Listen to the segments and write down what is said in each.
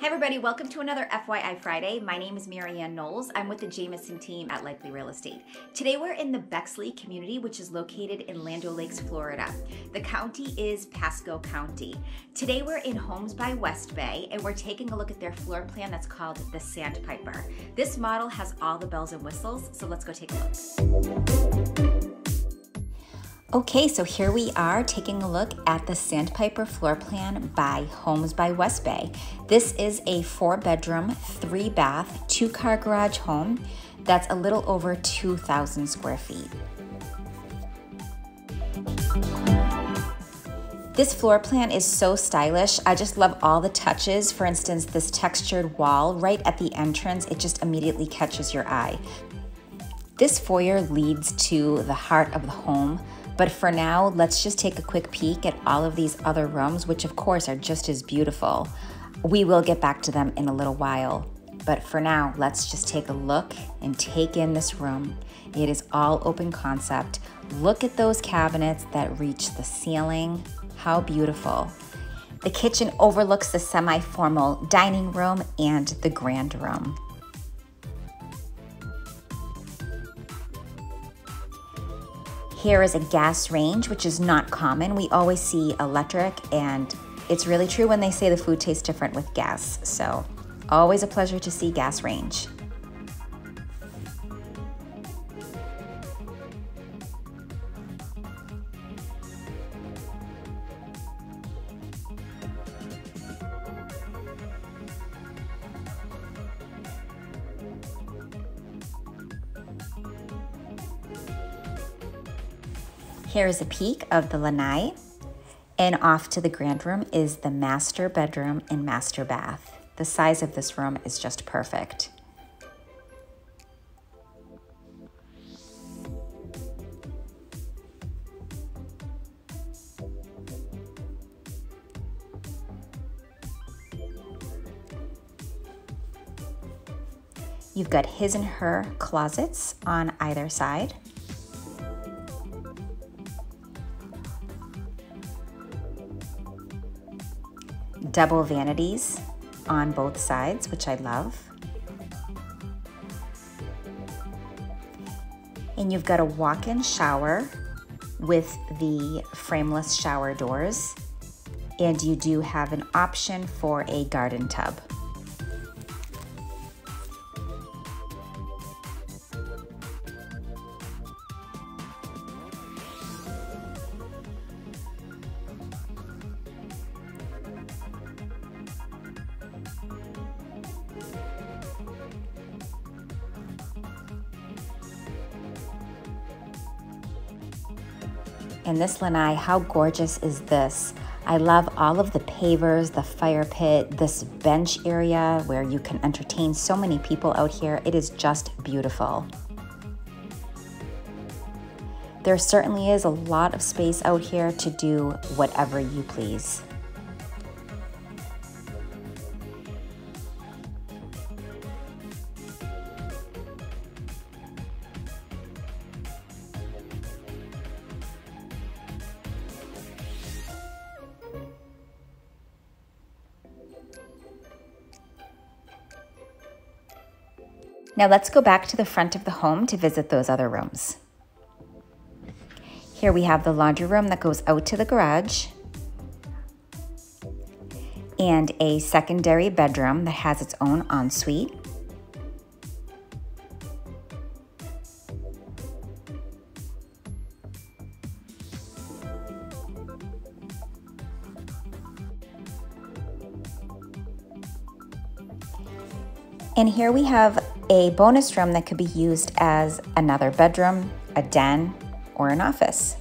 Hi everybody, welcome to another FYI Friday. My name is Marianne Knowles. I'm with the Jamison team at Likely Real Estate. Today we're in the Bexley community, which is located in Land O'Lakes, Florida. The county is Pasco County. Today we're in Homes by West Bay and we're taking a look at their floor plan that's called the Sandpiper. This model has all the bells and whistles, so let's go take a look. Okay, so here we are taking a look at the Sandpiper floor plan by Homes by West Bay. This is a four bedroom, three bath, two car garage home that's a little over 2,000 square feet. This floor plan is so stylish. I just love all the touches. For instance, this textured wall right at the entrance, it just immediately catches your eye. This foyer leads to the heart of the home but for now, let's just take a quick peek at all of these other rooms, which of course are just as beautiful. We will get back to them in a little while. But for now, let's just take a look and take in this room. It is all open concept. Look at those cabinets that reach the ceiling. How beautiful. The kitchen overlooks the semi formal dining room and the grand room. Here is a gas range, which is not common. We always see electric, and it's really true when they say the food tastes different with gas. So, always a pleasure to see gas range. Here is a peek of the lanai, and off to the grand room is the master bedroom and master bath. The size of this room is just perfect. You've got his and her closets on either side. Double vanities on both sides, which I love. And you've got a walk-in shower with the frameless shower doors. And you do have an option for a garden tub. And this lanai, how gorgeous is this? I love all of the pavers, the fire pit, this bench area where you can entertain so many people out here. It is just beautiful. There certainly is a lot of space out here to do whatever you please. Now let's go back to the front of the home to visit those other rooms. Here we have the laundry room that goes out to the garage and a secondary bedroom that has its own ensuite. And here we have a bonus room that could be used as another bedroom, a den, or an office.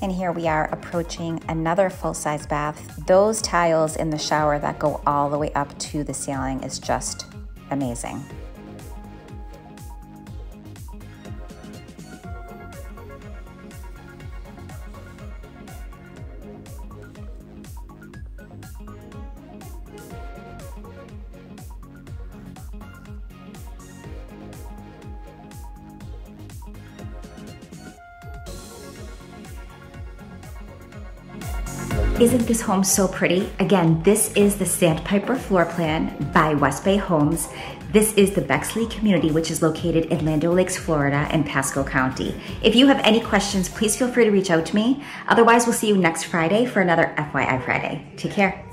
And here we are approaching another full-size bath. Those tiles in the shower that go all the way up to the ceiling is just amazing. Isn't this home so pretty? Again, this is the Sandpiper floor plan by West Bay Homes. This is the Bexley community, which is located in Land O'Lakes, Florida, in Pasco County. If you have any questions, please feel free to reach out to me. Otherwise, we'll see you next Friday for another FYI Friday. Take care.